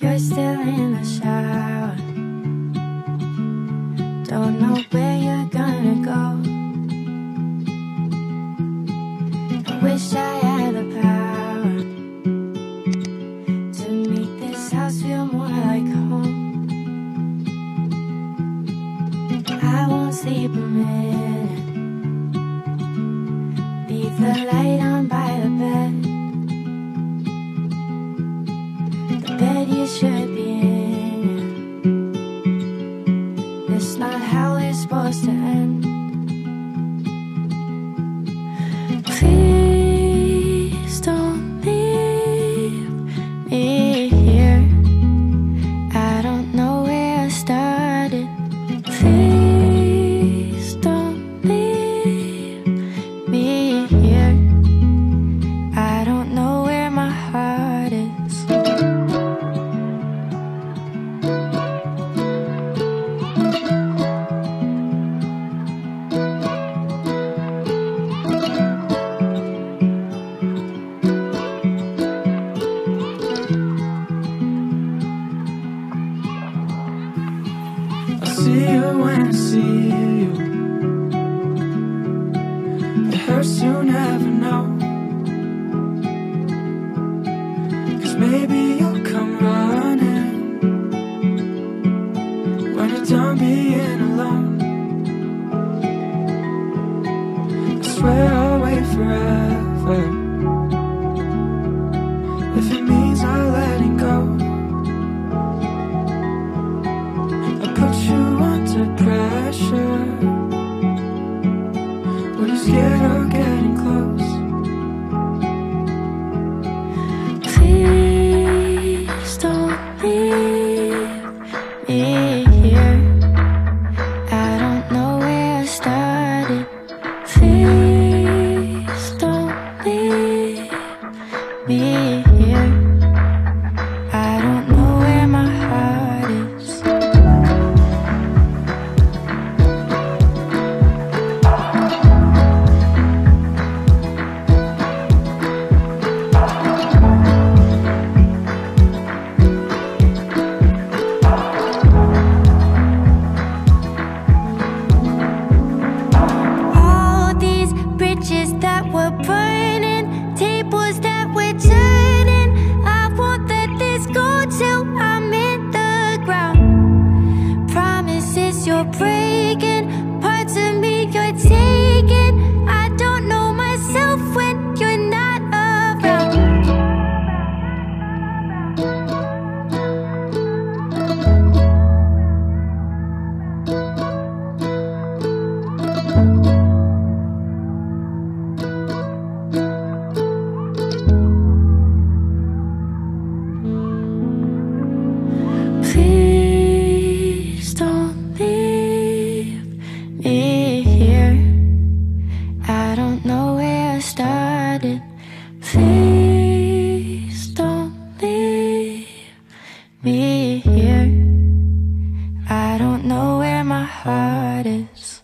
You're still in the shower. Don't know where you're gonna go. I wish I had the power to make this house feel more like home. I won't sleep a minute. Leave the light on by the bed. It's not how it's supposed to end. see you when I see you. It hurts you never know. Cause maybe you'll come running when you're done being alone. I swear I'll wait forever if it means. me. know where my heart is.